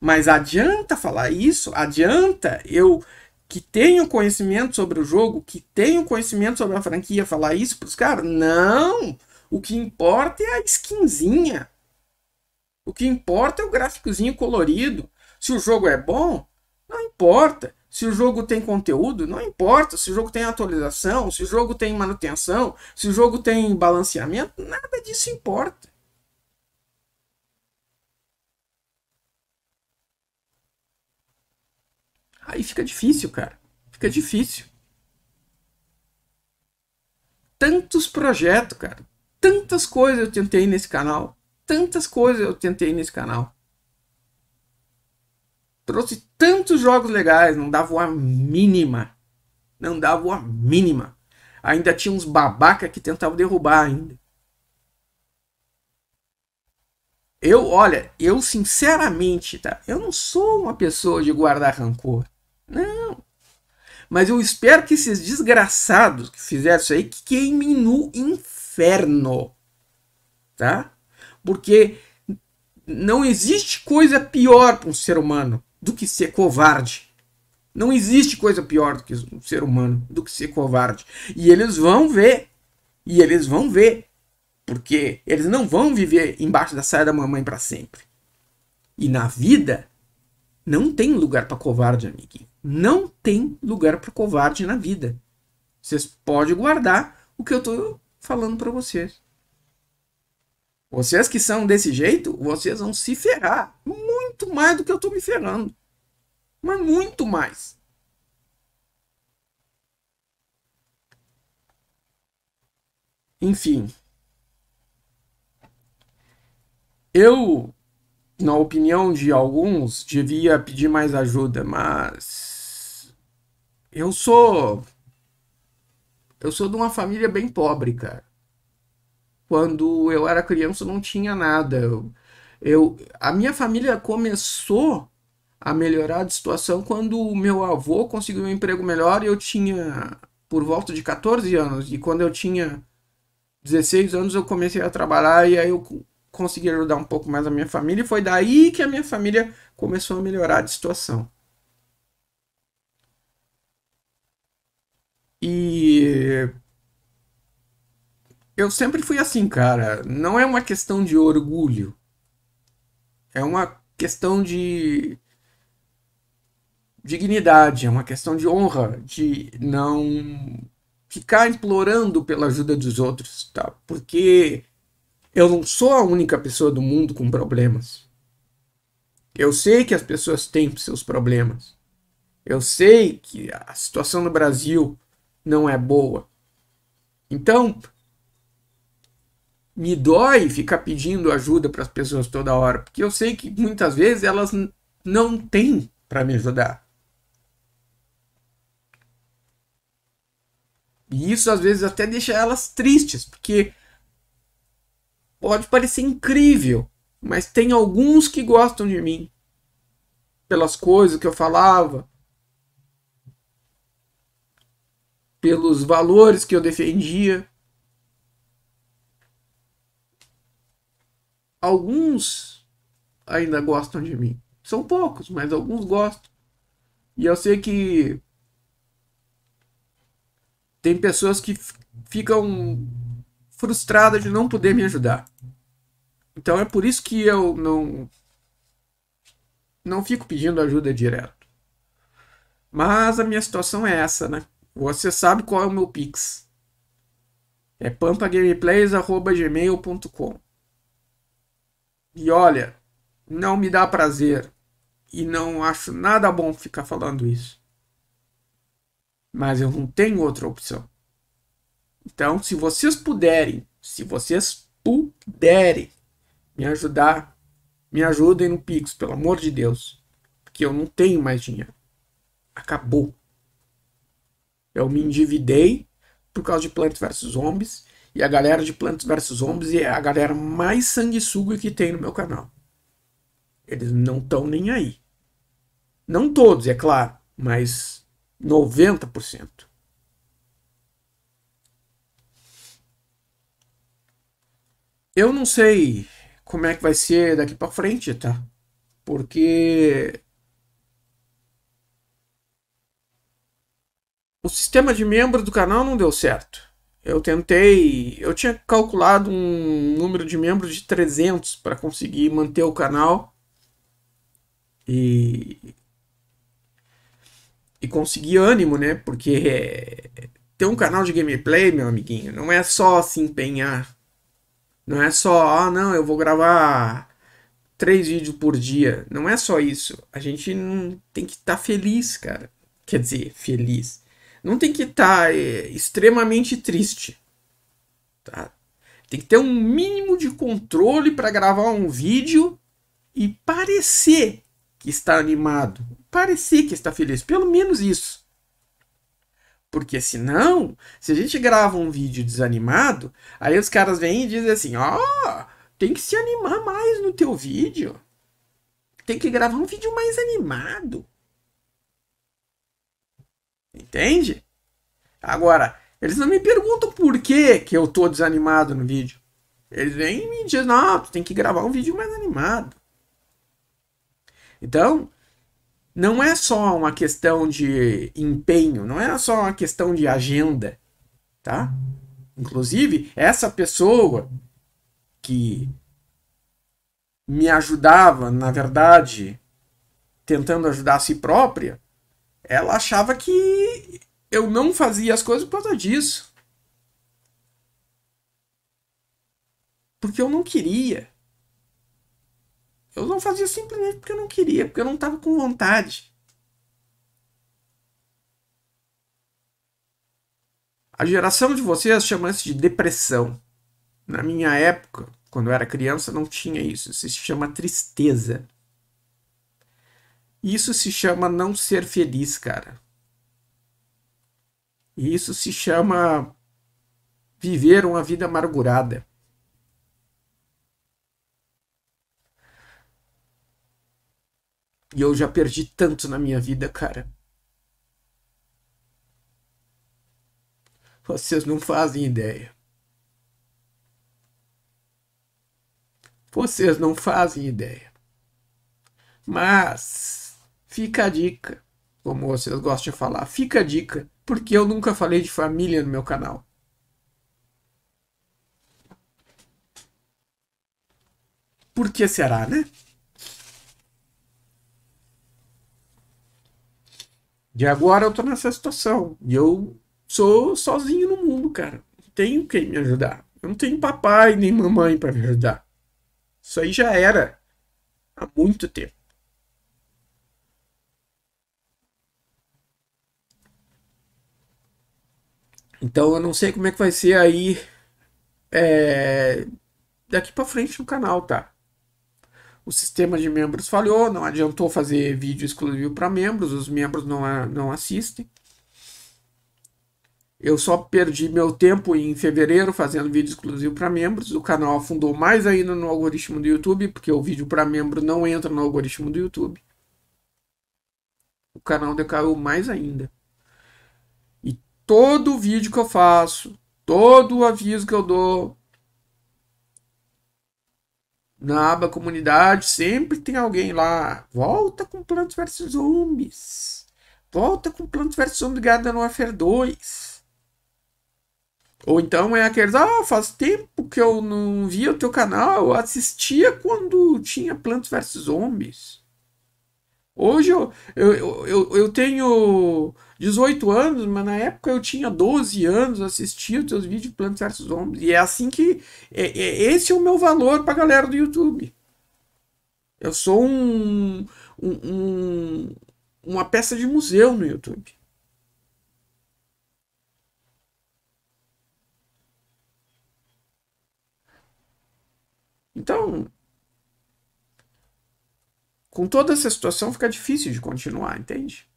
[SPEAKER 1] Mas adianta falar isso? Adianta eu que tenho conhecimento sobre o jogo, que tenho conhecimento sobre a franquia, falar isso para os caras? Não! O que importa é a skinzinha. O que importa é o gráficozinho colorido. Se o jogo é bom, não importa. Se o jogo tem conteúdo, não importa. Se o jogo tem atualização, se o jogo tem manutenção, se o jogo tem balanceamento, nada disso importa. Aí fica difícil, cara. Fica difícil. Tantos projetos, cara. Tantas coisas eu tentei nesse canal. Tantas coisas eu tentei nesse canal. Trouxe tantos jogos legais, não dava uma mínima. Não dava uma mínima. Ainda tinha uns babaca que tentavam derrubar ainda. Eu, olha, eu sinceramente, tá? Eu não sou uma pessoa de guardar rancor. Não. Mas eu espero que esses desgraçados que fizeram isso aí que queimem no inferno. Tá? Porque não existe coisa pior para um ser humano do que ser covarde. Não existe coisa pior do que um ser humano do que ser covarde. E eles vão ver. E eles vão ver. Porque eles não vão viver embaixo da saia da mamãe para sempre. E na vida não tem lugar para covarde, amiguinho. Não tem lugar para covarde na vida. Vocês podem guardar o que eu estou falando para vocês. Vocês que são desse jeito, vocês vão se ferrar muito mais do que eu estou me ferrando. Mas muito mais. Enfim, Eu, na opinião de alguns, devia pedir mais ajuda, mas eu sou eu sou de uma família bem pobre, cara. Quando eu era criança não tinha nada. Eu, eu a minha família começou a melhorar a situação quando o meu avô conseguiu um emprego melhor e eu tinha por volta de 14 anos. E quando eu tinha 16 anos eu comecei a trabalhar e aí eu consegui ajudar um pouco mais a minha família, e foi daí que a minha família começou a melhorar de situação. E eu sempre fui assim, cara. Não é uma questão de orgulho. É uma questão de dignidade, é uma questão de honra, de não ficar implorando pela ajuda dos outros, tá? Porque eu não sou a única pessoa do mundo com problemas. Eu sei que as pessoas têm seus problemas. Eu sei que a situação no Brasil não é boa. Então, me dói ficar pedindo ajuda para as pessoas toda hora, porque eu sei que muitas vezes elas não têm para me ajudar. E isso às vezes até deixa elas tristes, porque Pode parecer incrível, mas tem alguns que gostam de mim. Pelas coisas que eu falava, pelos valores que eu defendia. Alguns ainda gostam de mim. São poucos, mas alguns gostam. E eu sei que tem pessoas que ficam frustrada de não poder me ajudar. Então é por isso que eu não não fico pedindo ajuda direto. Mas a minha situação é essa, né? Você sabe qual é o meu Pix. É pampagameplays.gmail.com E olha, não me dá prazer. E não acho nada bom ficar falando isso. Mas eu não tenho outra opção. Então, se vocês puderem, se vocês puderem me ajudar, me ajudem no Pix, pelo amor de Deus. Porque eu não tenho mais dinheiro. Acabou. Eu me endividei por causa de Plants vs Zombies. E a galera de Plants vs Zombies é a galera mais sanguessuga que tem no meu canal. Eles não estão nem aí. Não todos, é claro, mas 90%. Eu não sei como é que vai ser daqui para frente, tá? Porque o sistema de membros do canal não deu certo. Eu tentei, eu tinha calculado um número de membros de 300 para conseguir manter o canal e e conseguir ânimo, né? Porque ter um canal de gameplay, meu amiguinho, não é só se empenhar não é só, ah, não, eu vou gravar três vídeos por dia. Não é só isso. A gente tem que estar tá feliz, cara. Quer dizer, feliz. Não tem que estar tá, é, extremamente triste. Tá? Tem que ter um mínimo de controle para gravar um vídeo e parecer que está animado. Parecer que está feliz. Pelo menos isso. Porque senão, se a gente grava um vídeo desanimado, aí os caras vêm e dizem assim: ó, oh, tem que se animar mais no teu vídeo. Tem que gravar um vídeo mais animado. Entende? Agora, eles não me perguntam por que, que eu tô desanimado no vídeo. Eles vêm e me dizem, não, tu tem que gravar um vídeo mais animado. Então, não é só uma questão de empenho, não é só uma questão de agenda, tá? Inclusive, essa pessoa que me ajudava, na verdade, tentando ajudar a si própria, ela achava que eu não fazia as coisas por causa disso. Porque eu não queria. Eu não fazia simplesmente porque eu não queria, porque eu não estava com vontade. A geração de vocês chama isso de depressão. Na minha época, quando eu era criança, não tinha isso. Isso se chama tristeza. Isso se chama não ser feliz, cara. Isso se chama viver uma vida amargurada. E eu já perdi tanto na minha vida, cara. Vocês não fazem ideia. Vocês não fazem ideia. Mas fica a dica, como vocês gostam de falar, fica a dica, porque eu nunca falei de família no meu canal. Por que será, né? De agora eu tô nessa situação. E eu sou sozinho no mundo, cara. Não tenho quem me ajudar. Eu não tenho papai nem mamãe para me ajudar. Isso aí já era há muito tempo. Então eu não sei como é que vai ser aí é, daqui para frente no canal, tá? o sistema de membros falhou, não adiantou fazer vídeo exclusivo para membros, os membros não, não assistem. Eu só perdi meu tempo em fevereiro fazendo vídeo exclusivo para membros. O canal afundou mais ainda no algoritmo do YouTube, porque o vídeo para membro não entra no algoritmo do YouTube. O canal decaiu mais ainda. Todo vídeo que eu faço, todo aviso que eu dou, na aba comunidade sempre tem alguém lá. Volta com Plantas vs Zombies. Volta com Plantas vs Zombies Garden Warfare 2. Ou então é aqueles, ah, faz tempo que eu não via o teu canal, eu assistia quando tinha Plantas vs Zombies. Hoje eu, eu, eu, eu tenho 18 anos, mas na época eu tinha 12 anos, assistia os teus vídeos de vs Zombies. E é assim que. É, é, esse é o meu valor pra galera do YouTube. Eu sou um, um, um uma peça de museu no YouTube. Então, com toda essa situação fica difícil de continuar, entende?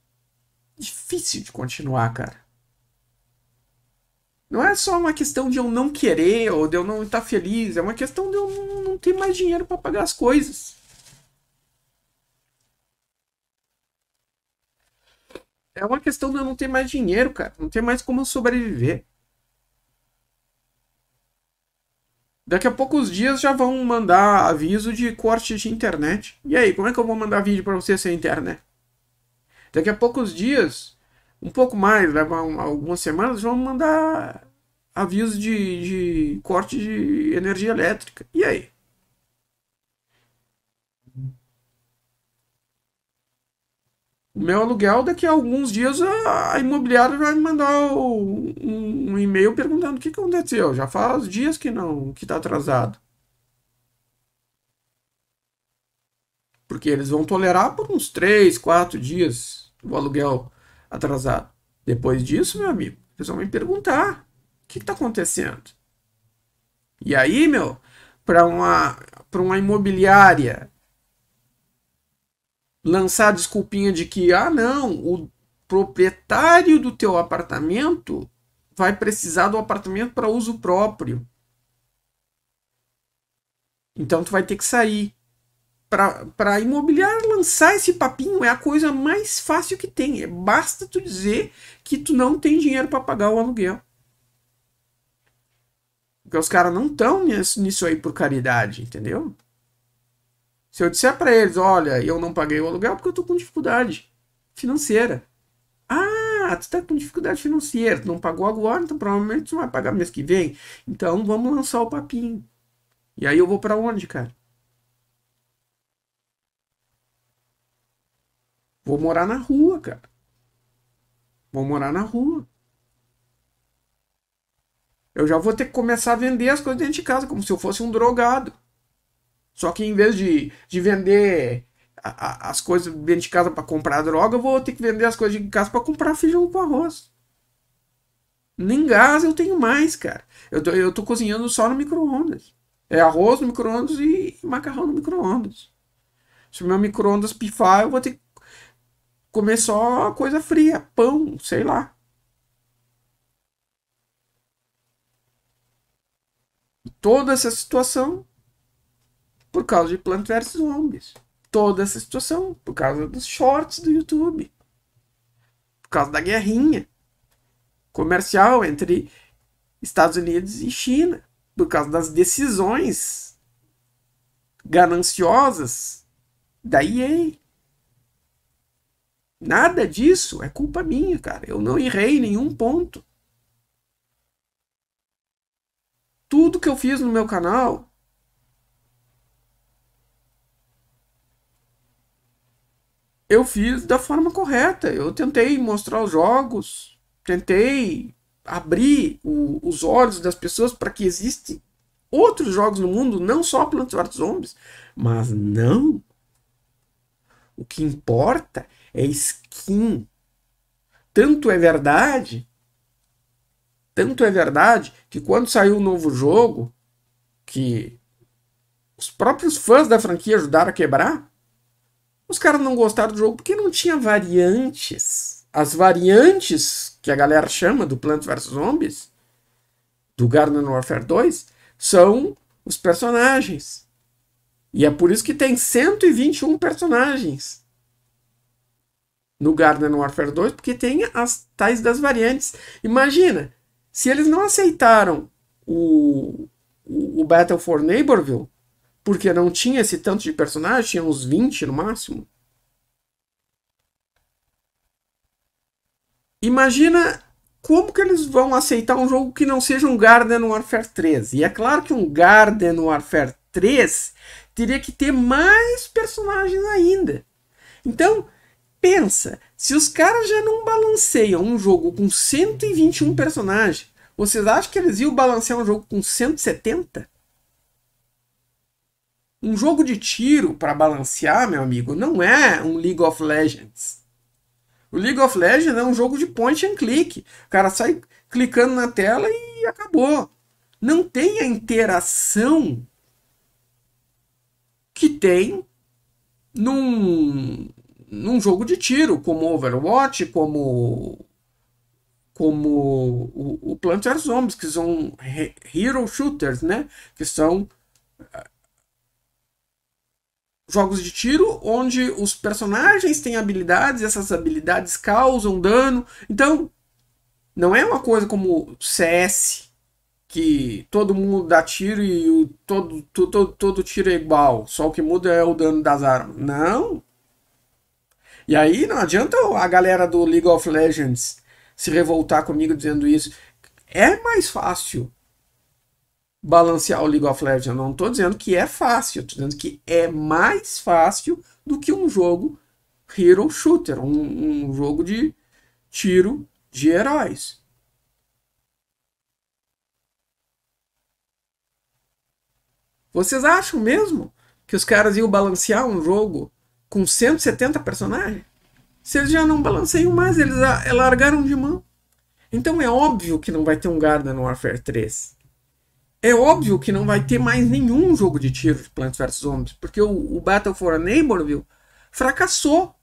[SPEAKER 1] Difícil de continuar, cara. Não é só uma questão de eu não querer ou de eu não estar feliz, é uma questão de eu não, não ter mais dinheiro para pagar as coisas. É uma questão de eu não ter mais dinheiro, cara. Não ter mais como sobreviver. Daqui a poucos dias já vão mandar aviso de corte de internet. E aí, como é que eu vou mandar vídeo para você sem internet? Daqui a poucos dias, um pouco mais, leva algumas semanas, vão mandar aviso de, de corte de energia elétrica. E aí? O meu aluguel, daqui a alguns dias, a, imobiliária vai me mandar um, um e-mail perguntando o que aconteceu. Já faz dias que não, que está atrasado. Porque eles vão tolerar por uns 3, 4 dias o aluguel atrasado. Depois disso, meu amigo, eles vão me perguntar: o que está acontecendo? E aí, meu, para uma, uma imobiliária lançar desculpinha de que, ah, não, o proprietário do teu apartamento vai precisar do apartamento para uso próprio. Então tu vai ter que sair. Para a imobiliária lançar esse papinho é a coisa mais fácil que tem. É, basta tu dizer que tu não tem dinheiro para pagar o aluguel. Porque os caras não estão nisso aí por caridade, entendeu? Se eu disser para eles, olha, eu não paguei o aluguel porque eu tô com dificuldade financeira. Ah, tu tá com dificuldade financeira, tu não pagou agora, então provavelmente tu vai pagar mês que vem. Então vamos lançar o papinho. E aí eu vou para onde, cara? Vou morar na rua, cara. Vou morar na rua. Eu já vou ter que começar a vender as coisas dentro de casa, como se eu fosse um drogado. Só que em vez de, de vender a, a, as coisas dentro de casa para comprar droga, eu vou ter que vender as coisas de casa para comprar feijão com arroz. Nem gás eu tenho mais, cara. Eu tô, eu tô cozinhando só no micro-ondas. É arroz no micro-ondas e macarrão no micro-ondas. Se o meu micro-ondas pifar, eu vou ter que comer só coisa fria, pão, sei lá. Toda essa situação por causa de Plant vs Zombies. Toda essa situação por causa dos shorts do YouTube. Por causa da guerrinha comercial entre Estados Unidos e China. Por causa das decisões gananciosas da EA. Nada disso é culpa minha, cara. Eu não errei em nenhum ponto. Tudo que eu fiz no meu canal eu fiz da forma correta. Eu tentei mostrar os jogos, tentei abrir o, os olhos das pessoas para que existem outros jogos no mundo, não só Plants vs Zombies, mas não. O que importa é skin. Tanto é verdade, tanto é verdade que quando saiu o novo jogo, que os próprios fãs da franquia ajudaram a quebrar, os caras não gostaram do jogo porque não tinha variantes. As variantes que a galera chama do Plants vs Zombies, do Garden Warfare 2, são os personagens. E é por isso que tem 121 personagens no Garden Warfare 2, porque tem as tais das variantes. Imagina, se eles não aceitaram o, o, Battle for Neighborville, porque não tinha esse tanto de personagem, tinha uns 20 no máximo. Imagina como que eles vão aceitar um jogo que não seja um Garden Warfare 3. E é claro que um Garden Warfare 3 teria que ter mais personagens ainda. Então, pensa, se os caras já não balanceiam um jogo com 121 personagens, vocês acham que eles iam balancear um jogo com 170? Um jogo de tiro para balancear, meu amigo, não é um League of Legends. O League of Legends é um jogo de point and click. O cara sai clicando na tela e acabou. Não tem a interação que tem num, num jogo de tiro, como Overwatch, como como o, o Plants vs Zombies, que são hero shooters, né? Que são jogos de tiro onde os personagens têm habilidades, essas habilidades causam dano. Então, não é uma coisa como CS, que todo mundo dá tiro e o, todo, todo, todo tiro é igual, só o que muda é o dano das armas. Não. E aí não adianta a galera do League of Legends se revoltar comigo dizendo isso. É mais fácil balancear o League of Legends. Não estou dizendo que é fácil, estou dizendo que é mais fácil do que um jogo hero shooter, um, um jogo de tiro de heróis. Vocês acham mesmo que os caras iam balancear um jogo com 170 personagens? Se eles já não balanceiam mais, eles largaram de mão. Então é óbvio que não vai ter um Garden Warfare 3. É óbvio que não vai ter mais nenhum jogo de tiro de Plants vs Zombies, porque o, o Battle for a Neighborville fracassou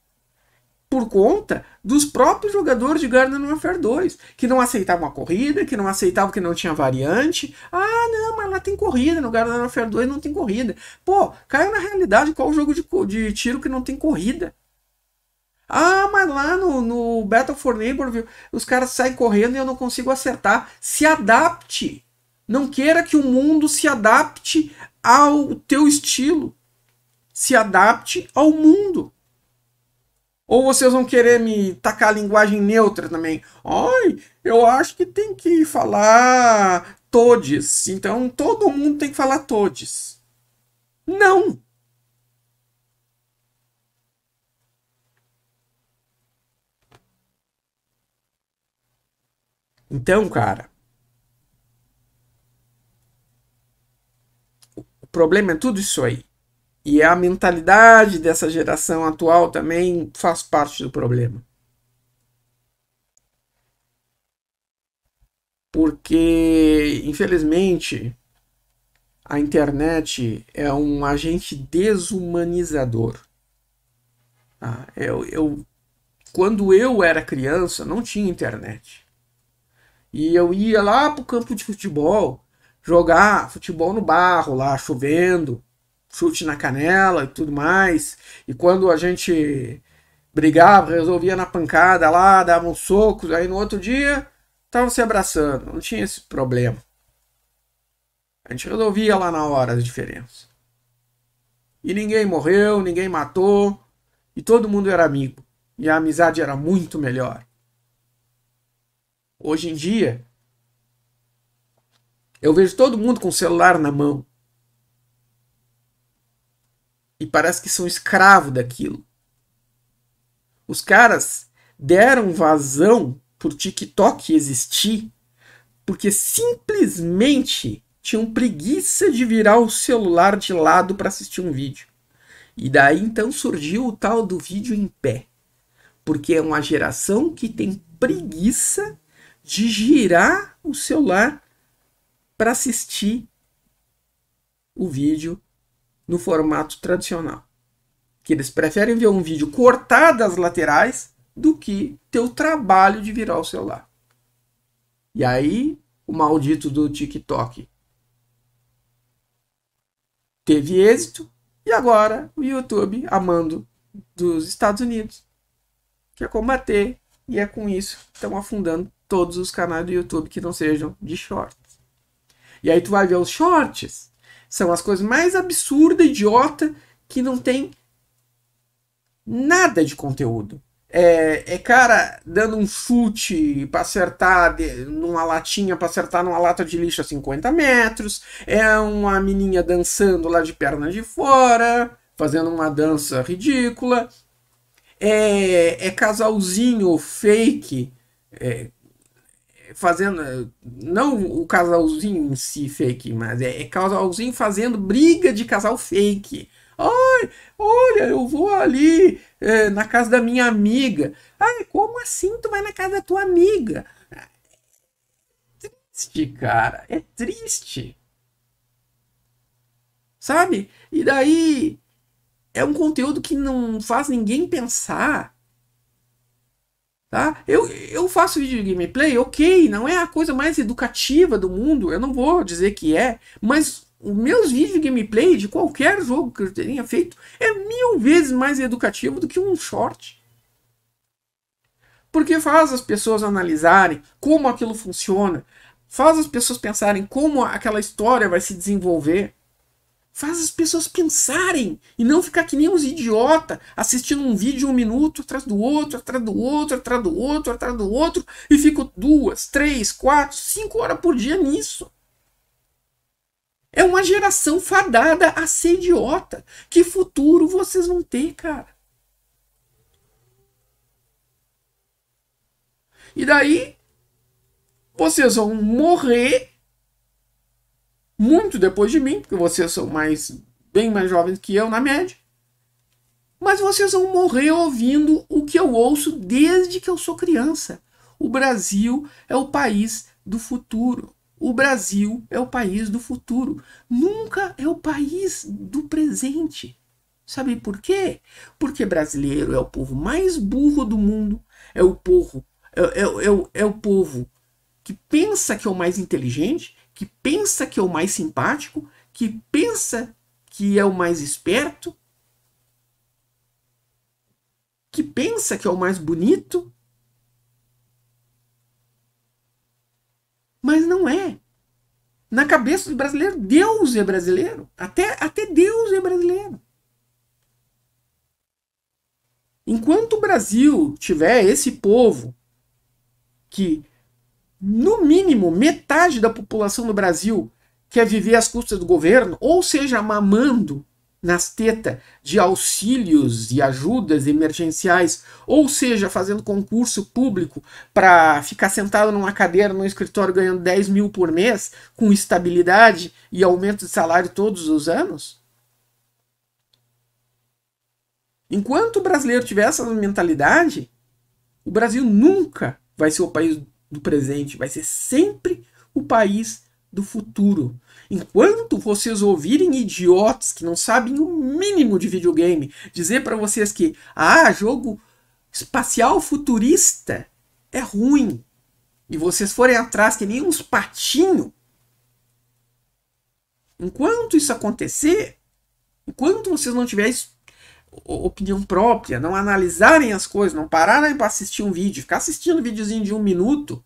[SPEAKER 1] por conta dos próprios jogadores de Garden Warfare 2, que não aceitavam a corrida, que não aceitavam que não tinha variante. Ah, não, mas lá tem corrida, no Garden Warfare 2 não tem corrida. Pô, caiu na realidade qual jogo de, de tiro que não tem corrida. Ah, mas lá no, no Battle for Neighborville os caras saem correndo e eu não consigo acertar. Se adapte. Não queira que o mundo se adapte ao teu estilo. Se adapte ao mundo. Ou vocês vão querer me tacar a linguagem neutra também? Ai, eu acho que tem que falar todes. Então todo mundo tem que falar todes. Não! Então, cara, o problema é tudo isso aí. E a mentalidade dessa geração atual também faz parte do problema. Porque, infelizmente, a internet é um agente desumanizador. Ah, eu, eu, quando eu era criança, não tinha internet. E eu ia lá pro campo de futebol, jogar futebol no barro, lá chovendo, chute na canela e tudo mais. E quando a gente brigava, resolvia na pancada lá, dava uns socos, aí no outro dia estavam se abraçando, não tinha esse problema. A gente resolvia lá na hora as diferenças. E ninguém morreu, ninguém matou, e todo mundo era amigo. E a amizade era muito melhor. Hoje em dia, eu vejo todo mundo com o celular na mão. E parece que são escravo daquilo. Os caras deram vazão por TikTok existir porque simplesmente tinham preguiça de virar o celular de lado para assistir um vídeo. E daí então surgiu o tal do vídeo em pé. Porque é uma geração que tem preguiça de girar o celular para assistir o vídeo no formato tradicional. Que eles preferem ver um vídeo cortado das laterais do que ter o trabalho de virar o celular. E aí, o maldito do TikTok teve êxito e agora o YouTube, amando dos Estados Unidos, quer combater e é com isso estão afundando todos os canais do YouTube que não sejam de shorts. E aí tu vai ver os shorts. São as coisas mais absurdas, idiota, que não tem nada de conteúdo. É, é cara dando um chute para acertar de, numa latinha, para acertar numa lata de lixo a 50 metros. É uma menina dançando lá de perna de fora, fazendo uma dança ridícula. É, é casalzinho fake é, fazendo. Não o casalzinho em si fake, mas é, é casalzinho fazendo briga de casal fake. Ai, olha, eu vou ali é, na casa da minha amiga. Ai, como assim tu vai na casa da tua amiga? É triste, cara. É triste. Sabe? E daí é um conteúdo que não faz ninguém pensar Tá? Eu, eu faço vídeo de gameplay, ok, não é a coisa mais educativa do mundo, eu não vou dizer que é, mas os meus vídeos de gameplay de qualquer jogo que eu tenha feito é mil vezes mais educativo do que um short. Porque faz as pessoas analisarem como aquilo funciona, faz as pessoas pensarem como aquela história vai se desenvolver faz as pessoas pensarem e não ficar que nem uns idiota assistindo um vídeo um minuto atrás do outro, atrás do outro, atrás do outro, atrás do outro e fico duas, três, quatro, cinco horas por dia nisso. É uma geração fadada a ser idiota. Que futuro vocês vão ter, cara? E daí vocês vão morrer muito depois de mim, porque vocês são mais bem mais jovens que eu na média. Mas vocês vão morrer ouvindo o que eu ouço desde que eu sou criança. O Brasil é o país do futuro. O Brasil é o país do futuro. Nunca é o país do presente. Sabe por quê? Porque brasileiro é o povo mais burro do mundo. É o povo, é, é, é, é o povo que pensa que é o mais inteligente, que pensa que é o mais simpático, que pensa que é o mais esperto, que pensa que é o mais bonito, mas não é. Na cabeça do brasileiro, Deus é brasileiro. Até, até Deus é brasileiro. Enquanto o Brasil tiver esse povo que, no mínimo, metade da população do Brasil quer viver às custas do governo, ou seja, mamando nas tetas de auxílios e ajudas emergenciais, ou seja, fazendo concurso público para ficar sentado numa cadeira no escritório ganhando 10 mil por mês, com estabilidade e aumento de salário todos os anos? Enquanto o brasileiro tiver essa mentalidade, o Brasil nunca vai ser o país do presente, vai ser sempre o país do futuro. Enquanto vocês ouvirem idiotas que não sabem o mínimo de videogame dizer para vocês que ah, jogo espacial futurista é ruim e vocês forem atrás que nem uns patinhos, enquanto isso acontecer, enquanto vocês não tiverem opinião própria, não analisarem as coisas, não pararem para assistir um vídeo, ficar assistindo um videozinho de um minuto,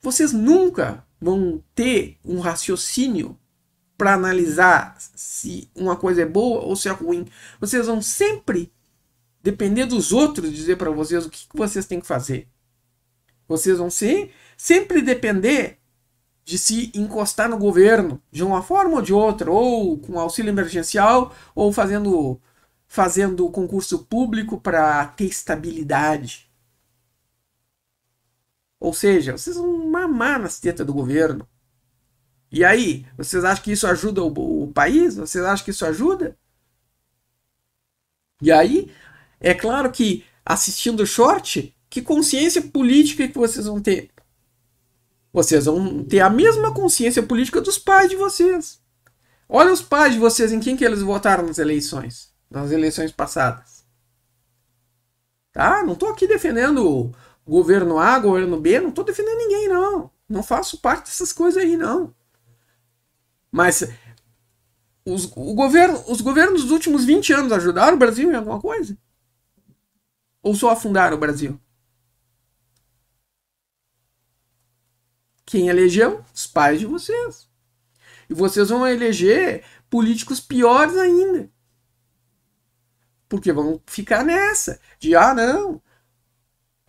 [SPEAKER 1] vocês nunca vão ter um raciocínio para analisar se uma coisa é boa ou se é ruim. Vocês vão sempre depender dos outros dizer para vocês o que, que vocês têm que fazer. Vocês vão ser, sempre depender de se encostar no governo de uma forma ou de outra, ou com auxílio emergencial, ou fazendo fazendo concurso público para ter estabilidade. Ou seja, vocês vão mamar nas tetas do governo. E aí, vocês acham que isso ajuda o, o país? Vocês acham que isso ajuda? E aí, é claro que assistindo o short, que consciência política que vocês vão ter? Vocês vão ter a mesma consciência política dos pais de vocês. Olha os pais de vocês em quem que eles votaram nas eleições, nas eleições passadas. Tá? Não estou aqui defendendo governo A, governo B, não estou defendendo ninguém não. Não faço parte dessas coisas aí não. Mas os, o governo, os governos dos últimos 20 anos ajudaram o Brasil em alguma coisa? Ou só afundaram o Brasil? Quem elegeu? Os pais de vocês. E vocês vão eleger políticos piores ainda. Porque vão ficar nessa. De, ah, não.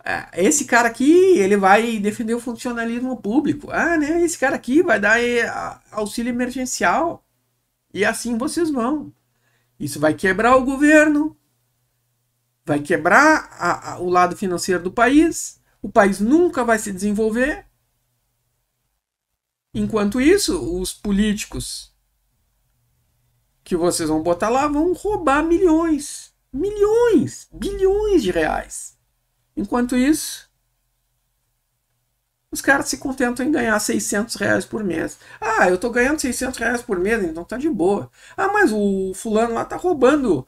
[SPEAKER 1] É, esse cara aqui, ele vai defender o funcionalismo público. Ah, né? Esse cara aqui vai dar é, auxílio emergencial. E assim vocês vão. Isso vai quebrar o governo. Vai quebrar a, a, o lado financeiro do país. O país nunca vai se desenvolver Enquanto isso, os políticos que vocês vão botar lá vão roubar milhões, milhões, bilhões de reais. Enquanto isso, os caras se contentam em ganhar 600 reais por mês. Ah, eu tô ganhando 600 reais por mês, então tá de boa. Ah, mas o fulano lá tá roubando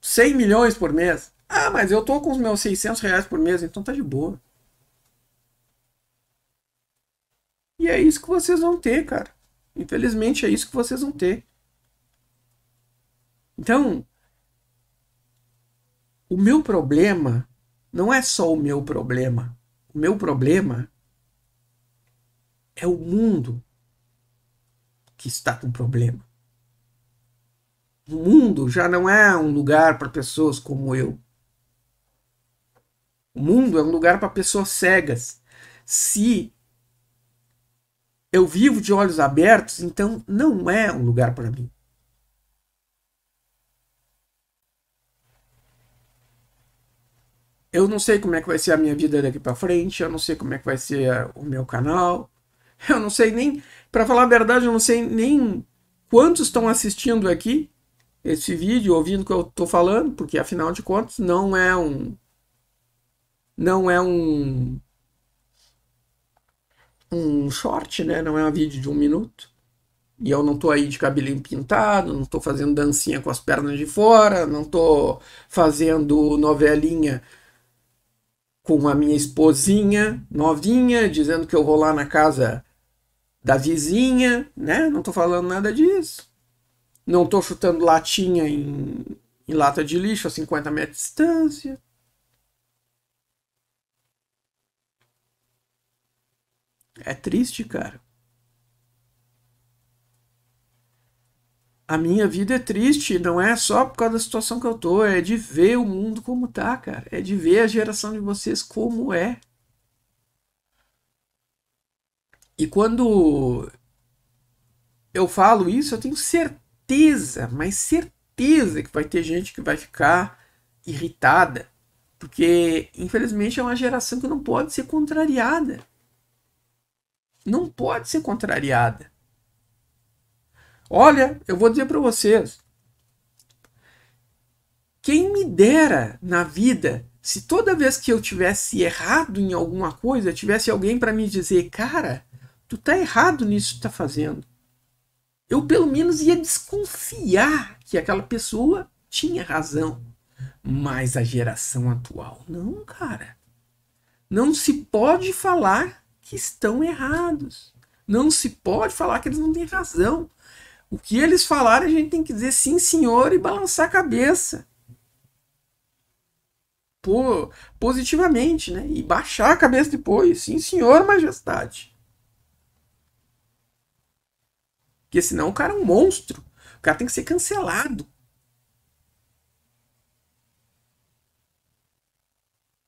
[SPEAKER 1] 100 milhões por mês. Ah, mas eu tô com os meus 600 reais por mês, então tá de boa. E é isso que vocês vão ter, cara. Infelizmente é isso que vocês vão ter. Então, o meu problema não é só o meu problema. O meu problema é o mundo que está com problema. O mundo já não é um lugar para pessoas como eu. O mundo é um lugar para pessoas cegas. Se eu vivo de olhos abertos, então não é um lugar para mim. Eu não sei como é que vai ser a minha vida daqui para frente, eu não sei como é que vai ser o meu canal, eu não sei nem, para falar a verdade, eu não sei nem quantos estão assistindo aqui esse vídeo, ouvindo o que eu estou falando, porque afinal de contas não é um não é um um short, né? Não é um vídeo de um minuto. E eu não tô aí de cabelinho pintado, não tô fazendo dancinha com as pernas de fora, não tô fazendo novelinha com a minha esposinha novinha, dizendo que eu vou lá na casa da vizinha, né? Não tô falando nada disso. Não tô chutando latinha em, em lata de lixo a 50 metros de distância. É triste, cara. A minha vida é triste, não é só por causa da situação que eu tô, é de ver o mundo como tá, cara. É de ver a geração de vocês como é. E quando eu falo isso, eu tenho certeza, mas certeza que vai ter gente que vai ficar irritada, porque infelizmente é uma geração que não pode ser contrariada. Não pode ser contrariada. Olha, eu vou dizer para vocês. Quem me dera na vida se toda vez que eu tivesse errado em alguma coisa, tivesse alguém para me dizer, cara, tu tá errado nisso que tá fazendo. Eu pelo menos ia desconfiar que aquela pessoa tinha razão. Mas a geração atual, não, cara. Não se pode falar que estão errados. Não se pode falar que eles não têm razão. O que eles falarem, a gente tem que dizer sim, senhor, e balançar a cabeça. Pô, positivamente, né? E baixar a cabeça depois. Sim, senhor, majestade. Porque senão o cara é um monstro. O cara tem que ser cancelado.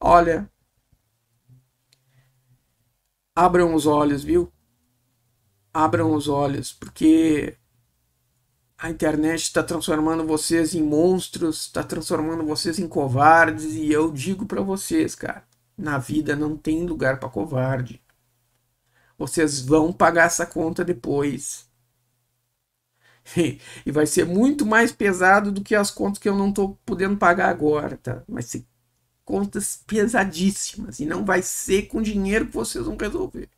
[SPEAKER 1] Olha. Abram os olhos, viu? Abram os olhos, porque a internet está transformando vocês em monstros, está transformando vocês em covardes e eu digo para vocês, cara, na vida não tem lugar para covarde. Vocês vão pagar essa conta depois. E vai ser muito mais pesado do que as contas que eu não estou podendo pagar agora, tá? Vai ser contas pesadíssimas e não vai ser com dinheiro que vocês vão resolver.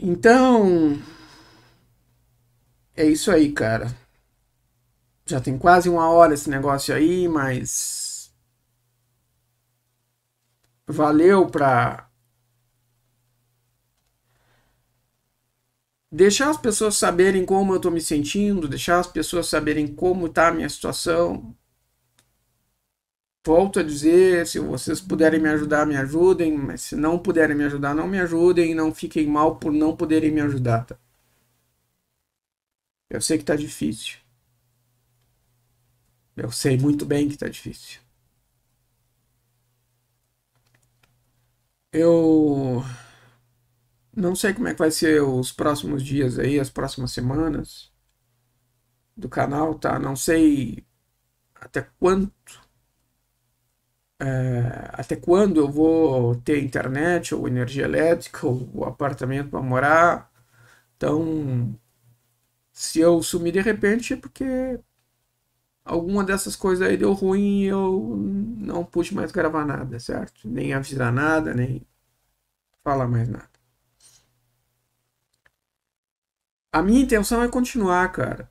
[SPEAKER 1] Então, é isso aí, cara. Já tem quase uma hora esse negócio aí, mas valeu pra deixar as pessoas saberem como eu tô me sentindo, deixar as pessoas saberem como tá a minha situação. Volto a dizer, se vocês puderem me ajudar, me ajudem, mas se não puderem me ajudar, não me ajudem, não fiquem mal por não poderem me ajudar, tá? Eu sei que tá difícil. Eu sei muito bem que tá difícil. Eu não sei como é que vai ser os próximos dias aí, as próximas semanas do canal, tá? Não sei até quanto é, até quando eu vou ter internet ou energia elétrica ou, apartamento para morar. Então, se eu sumir de repente é porque alguma dessas coisas aí deu ruim e eu não pude mais gravar nada, certo? Nem avisar nada, nem falar mais nada. A minha intenção é continuar, cara.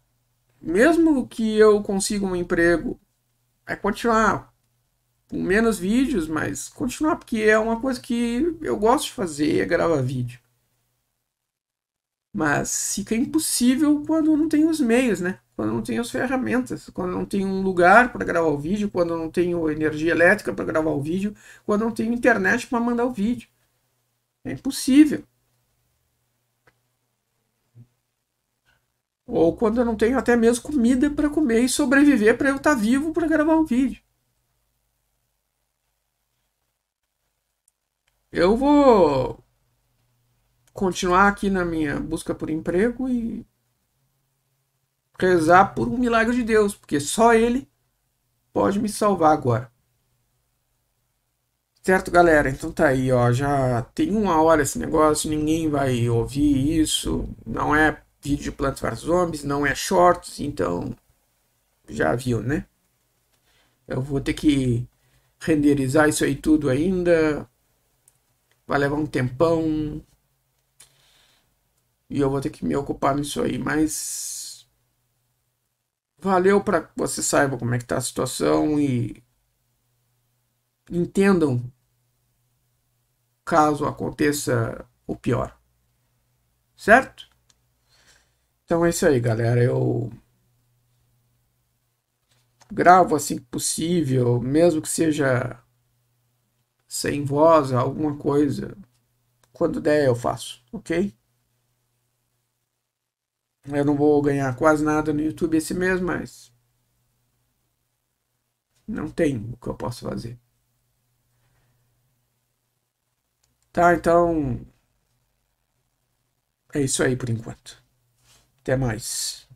[SPEAKER 1] Mesmo que eu consiga um emprego, é continuar com menos vídeos, mas continuar, porque é uma coisa que eu gosto de fazer, é gravar vídeo. Mas fica impossível quando não tem os meios, né? Quando não tem as ferramentas, quando não tem um lugar para gravar o vídeo, quando não tenho energia elétrica para gravar o vídeo, quando não tenho internet para mandar o vídeo. É impossível. Ou quando eu não tenho até mesmo comida para comer e sobreviver para eu estar tá vivo para gravar o vídeo. Eu vou continuar aqui na minha busca por emprego e rezar por um milagre de Deus, porque só Ele pode me salvar agora. Certo, galera? Então tá aí, ó. Já tem uma hora esse negócio, ninguém vai ouvir isso. Não é vídeo de Plants vs Zombies, não é shorts, então já viu, né? Eu vou ter que renderizar isso aí tudo ainda. Vai levar um tempão. E eu vou ter que me ocupar nisso aí, mas valeu para que você saiba como é que tá a situação e entendam caso aconteça o pior. Certo? Então é isso aí, galera. Eu gravo assim que possível, mesmo que seja sem voz, alguma coisa. Quando der, eu faço, ok? Eu não vou ganhar quase nada no YouTube esse mês, mas não tem o que eu posso fazer. Tá, então. É isso aí por enquanto. Até mais.